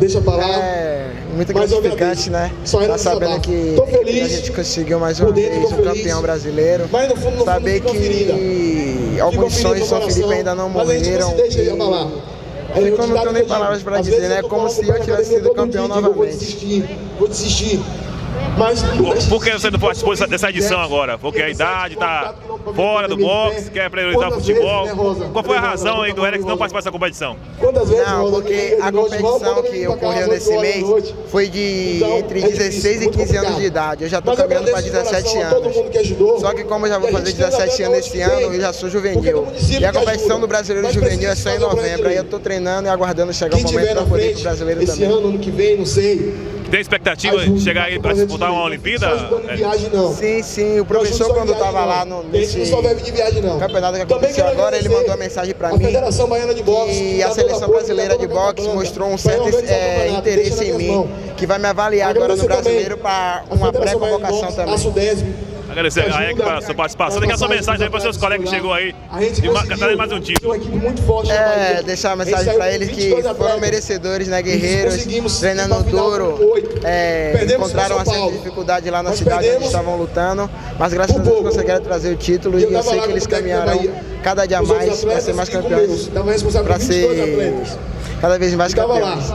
deixa pra lá. É muito Mas eu gratificante, né? Só Tá sabendo que Tô feliz. a gente conseguiu mais uma dentro, vez tô um campeão brasileiro. Mas no fundo, no Saber fundo, que alguns sonhos de no São coração, Felipe ainda não mas a morreram. e- abalar. Eu não tenho nem palavras Às dizer, né? tô Como se eu tivesse sido campeão digo, Eu vou novamente. desistir, vou desistir. Mas Por que você não participou dessa, dessa edição agora? Porque a idade está fora do boxe, quer priorizar o futebol. vezes, né? Qual foi a razão aí do Eric não participar dessa competição? Quantas vezes, Não, porque a competição que ocorreu nesse mês foi de Então, entre é 16 difícil, e muito 15 anos de idade. Eu já tô Mas eu caminhando para agradeço de 17 coração a todo anos. Só que como eu já vou fazer gente tem 17 até anos esse ano, eu já sou juvenil. E a competição do Brasileiro Juvenil é só em novembro. Aí eu tô treinando e aguardando chegar o momento para poder ir pro Brasileiro esse também. ano, ano que vem, não sei. Tem expectativa de chegar aí para disputar uma Olimpíada? É, viagem, não. Sim, sim. O professor, quando viagem, tava não. lá no, nesse não só vive de viagem, não. campeonato que aconteceu agora, ele mandou uma mensagem pra a mim. Federação Baiana de Boxe, E a dá seleção apoio, brasileira de boxe mostrou um certo é, interesse em nas mim, que vai me avaliar agora no brasileiro para uma pré-convocação também. Agradecer a Eric pela sua participação. Deixa a sua mensagem aí para seus colegas que chegou aí. A gente e ma- conseguiu trazendo mais um título. uma equipe muito forte na É, deixar uma mensagem pra com eles que 22 foram merecedores, né, guerreiros, treinando duro, é, encontraram uma certa dificuldade lá na cidade onde estavam lutando, mas graças a Deus conseguiram trazer o título E eu sei que eles caminharão cada dia mais para ser mais campeões, para por 22 ser cada vez mais campeões.